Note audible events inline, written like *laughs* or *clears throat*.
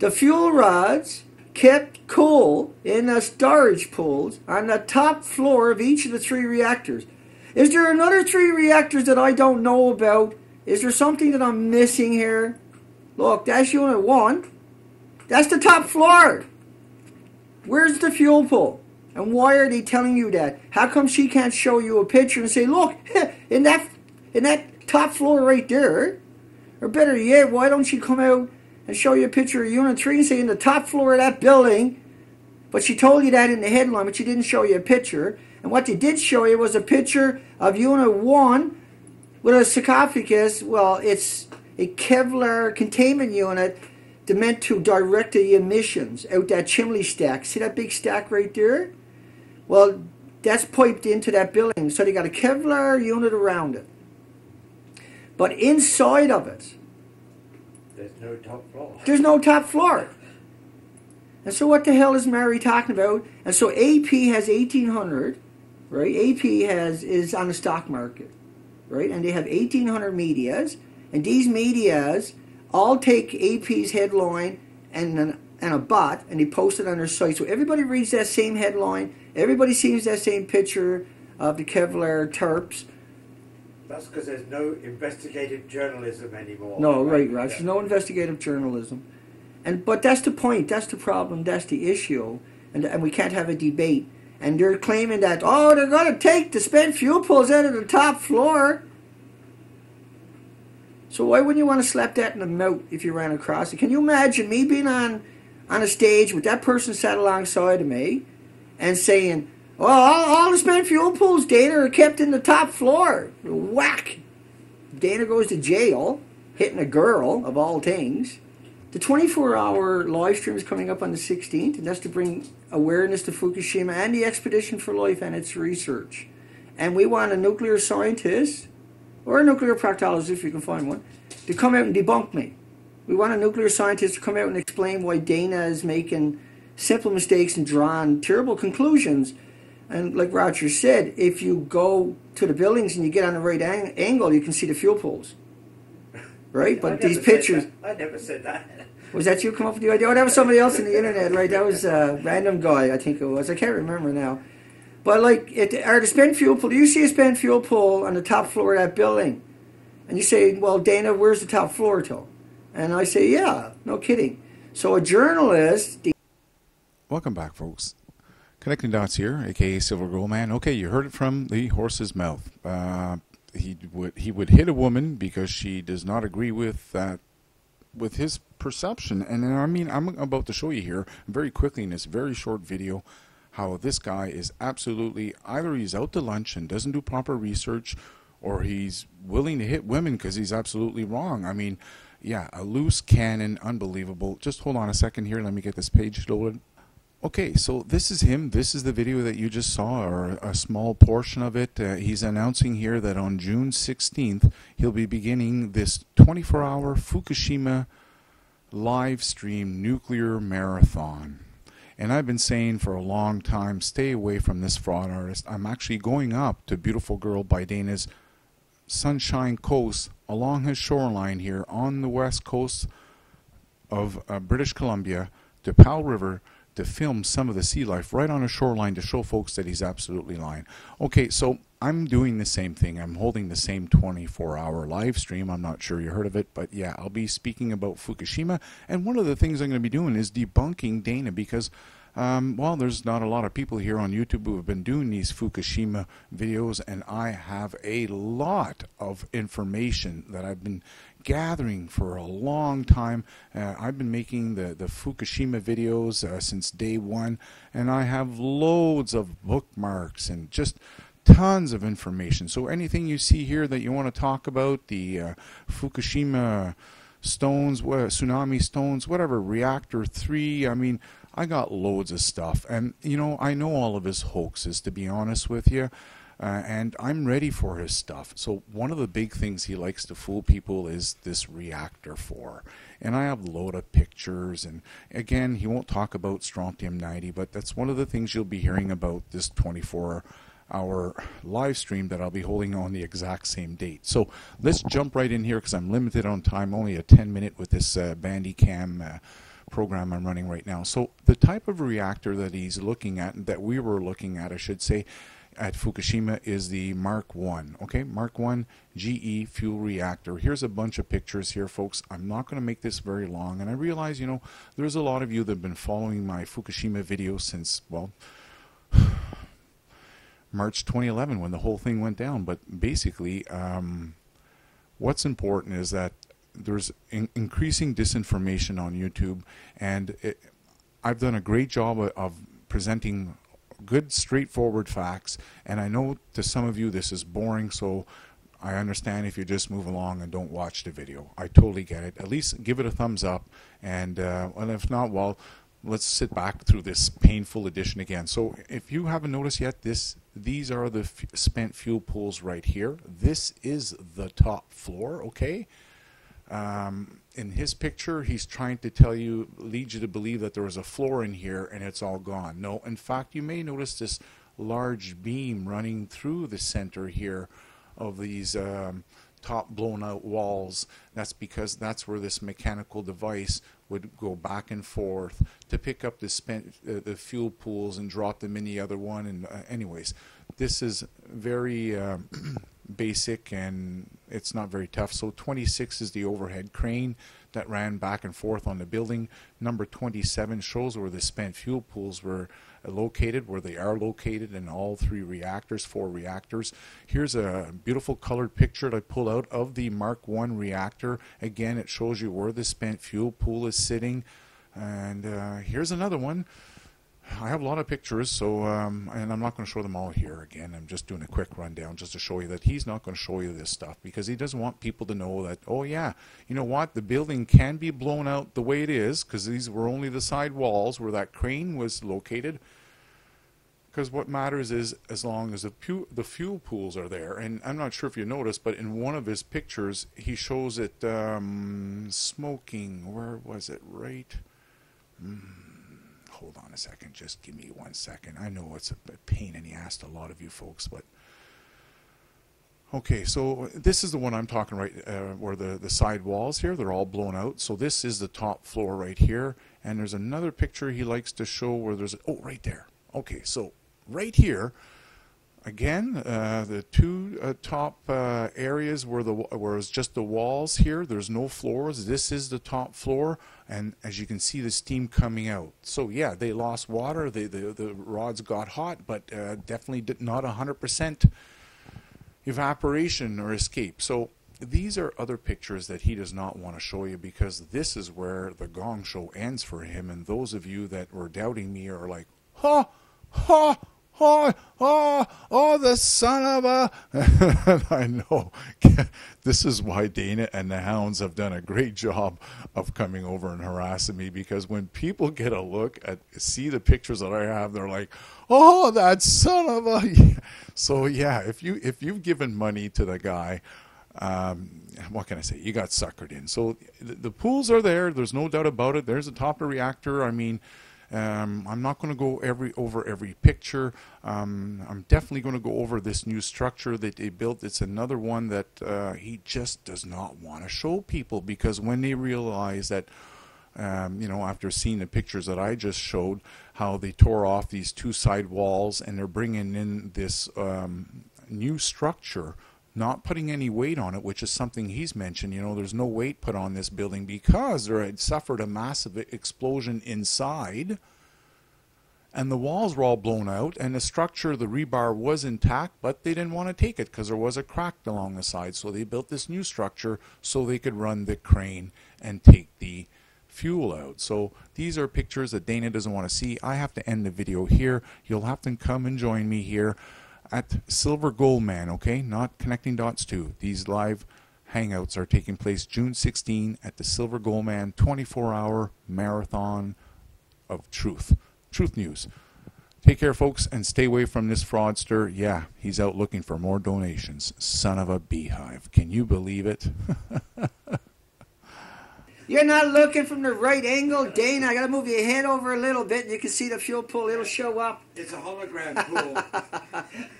the fuel rods kept cool in the storage pools on the top floor of each of the three reactors. Is there another three reactors that I don't know about? Is there something that I'm missing here? Look, that's unit one. That's the top floor. Where's the fuel pool? And why are they telling you that? How come she can't show you a picture and say, look, *laughs* in that in that top floor right there? Or better yet, why don't she come out and show you a picture of Unit 3 and say in the top floor of that building? But she told you that in the headline, but she didn't show you a picture. And what they did show you was a picture of Unit 1 with a sarcophagus. Well, it's a Kevlar containment unit that meant to direct the emissions out that chimney stack. See that big stack right there? Well, that's piped into that building. So they got a Kevlar unit around it. But inside of it, There's no top floor. there's no top floor. And so what the hell is Mary talking about? And so AP has 1800, right? AP has is on the stock market, right? And they have 1800 medias, and these medias all take AP's headline and an, and a bot, and they post it on their site. So everybody reads that same headline. Everybody sees that same picture of the Kevlar Terps. That's because there's no investigative journalism anymore. No, right, Raj. There's no investigative journalism, and but that's the point. That's the problem. That's the issue, and and we can't have a debate. And they're claiming that oh, they're going to take the spent fuel pools out of the top floor. So why wouldn't you want to slap that in the mouth if you ran across it? Can you imagine me being on on a stage with that person sat alongside of me, and saying, "Well, all, all the spent fuel pools, Dana, are kept in the top floor." Whack. Dana goes to jail, hitting a girl of all things. The 24-hour live stream is coming up on the 16th, and that's to bring awareness to Fukushima and the Expedition for Life and its research. And we want a nuclear scientist or a nuclear proctologist, if you can find one, to come out and debunk me. We want a nuclear scientist to come out and explain why Dana is making simple mistakes and drawing terrible conclusions. And like Roger said, if you go to the buildings and you get on the right ang- angle, you can see the fuel pools. *laughs* Right? I But these pictures. I never said that. *laughs* Was that you come up with the idea? Oh, that was somebody else on the internet, right? That was a random guy, I think it was. I can't remember now. But like, it, are the spent fuel pool? Do you see a spent fuel pool on the top floor of that building? And you say, well, Dana, where's the top floor to? And I say, yeah, no kidding. So a journalist, the Welcome back, folks. Connecting Dots here, aka Silver Gold Man. Okay, you heard it from the horse's mouth. Uh, he would he would hit a woman because she does not agree with that with his perception. And I mean, I'm about to show you here very quickly in this very short video how this guy is absolutely either he's out to lunch and doesn't do proper research, or he's willing to hit women because he's absolutely wrong. I mean, yeah, a loose cannon, unbelievable. Just hold on a second here. Let me get this page loaded. Okay, so this is him. This is the video that you just saw, or a small portion of it. Uh, he's announcing here that on June 16th, he'll be beginning this 24 hour Fukushima live stream nuclear marathon. And I've been saying for a long time stay away from this fraud artist. I'm actually going up to Beautiful Girl by Dana's Sunshine Coast along his shoreline here on the west coast of uh, British Columbia to Powell River to film some of the sea life right on a shoreline to show folks that he's absolutely lying. Okay, so I'm doing the same thing. I'm holding the same 24 hour live stream. I'm not sure you heard of it, but yeah, I'll be speaking about Fukushima. And one of the things I'm going to be doing is debunking Dana because. Um, well, there's not a lot of people here on YouTube who have been doing these Fukushima videos, and I have a lot of information that I've been gathering for a long time. Uh, I've been making the, the Fukushima videos uh, since day one, and I have loads of bookmarks and just tons of information. So anything you see here that you want to talk about, the uh, Fukushima stones, tsunami stones, whatever, reactor 3, I mean, I got loads of stuff. And, you know, I know all of his hoaxes, to be honest with you. Uh, and I'm ready for his stuff. So one of the big things he likes to fool people is this reactor four, and I have a load of pictures. And again, he won't talk about strontium 90, but that's one of the things you'll be hearing about this 24 hour live stream that I'll be holding on the exact same date. So let's jump right in here because I'm limited on time, only a 10 minute with this uh, Bandicam. Uh, program I'm running right now. So the type of reactor that he's looking at, that we were looking at, I should say, at Fukushima is the Mark 1. Okay, Mark 1 GE fuel reactor. Here's a bunch of pictures here, folks. I'm not going to make this very long. And I realize, you know, there's a lot of you that have been following my Fukushima videos since, well, *sighs* March 2011 when the whole thing went down. But basically, um, what's important is that there's in- increasing disinformation on YouTube, and it, I've done a great job of, of presenting good, straightforward facts. And I know to some of you this is boring, so I understand if you just move along and don't watch the video. I totally get it. At least give it a thumbs up, and uh, and if not, well, let's sit back through this painful edition again. So if you haven't noticed yet, this these are the spent fuel pools right here. This is the top floor. Okay. Um, in his picture, he's trying to tell you, lead you to believe that there was a floor in here and it's all gone. No, in fact, you may notice this large beam running through the center here of these um, top blown out walls. That's because that's where this mechanical device would go back and forth to pick up the spent uh, the fuel pools and drop them in the other one. And uh, anyways, this is very uh, *clears throat* basic and it's not very tough. So 26 is the overhead crane that ran back and forth on the building. Number 27 shows where the spent fuel pools were located, where they are located in all three reactors, four reactors. Here's a beautiful colored picture that I pulled out of the Mark 1 reactor. Again, it shows you where the spent fuel pool is sitting. And uh, here's another one. I have a lot of pictures, so um, and I'm not going to show them all here again. I'm just doing a quick rundown just to show you that he's not going to show you this stuff because he doesn't want people to know that. Oh yeah, you know what? The building can be blown out the way it is because these were only the side walls where that crane was located. Because what matters is as long as the, pu- the fuel pools are there. And I'm not sure if you noticed, but in one of his pictures, he shows it um, smoking. Where was it? Right. Mm hold on a second. Just give me one second. I know it's a pain in the ass to a lot of you folks, but okay. So this is the one I'm talking right, uh, where the the side walls here they're all blown out. So this is the top floor right here, and there's another picture he likes to show where there's oh right there. Okay, so right here again, uh, the two uh, top uh, areas were the where it's just the walls here. There's no floors. This is the top floor, and as you can see, the steam coming out. So yeah, they lost water. The the rods got hot, but uh, definitely not 100% evaporation or escape. So. These are other pictures that he does not want to show you because this is where the gong show ends for him. And those of you that were doubting me are like, ha, ha, oh, oh, oh, the son of a. *laughs* I know. *laughs* this is why Dana and the Hounds have done a great job of coming over and harassing me because when people get a look at, see the pictures that I have, they're like, oh, that son of a. *laughs* so, yeah, if, you, if you've given money to the guy, um, what can I say? You got suckered in. So the, the pools are there. There's no doubt about it. There's a top reactor. I mean, um, I'm not going to go every over every picture. Um, I'm definitely going to go over this new structure that they built. It's another one that uh, he just does not want to show people because when they realize that. Um, you know, after seeing the pictures that I just showed, how they tore off these two side walls and they're bringing in this um, new structure not putting any weight on it, which is something he's mentioned. You know, there's no weight put on this building because there had suffered a massive explosion inside, and the walls were all blown out, and the structure, the rebar was intact, but they didn't want to take it because there was a crack along the side. So they built this new structure so they could run the crane and take the fuel out. So these are pictures that Dana doesn't want to see. I have to end the video here. You'll have to come and join me here at Silver Gold Man, okay? Not Connecting Dots 2. These live hangouts are taking place June 16 at the Silver Gold Man 24 hour marathon of truth. Truth news. Take care, folks, and stay away from this fraudster. Yeah, he's out looking for more donations. Son of a beehive. Can you believe it? *laughs* You're not looking from the right angle, Dana. I got to move your head over a little bit, and you can see the fuel pool. It'll show up. It's a hologram pool. *laughs*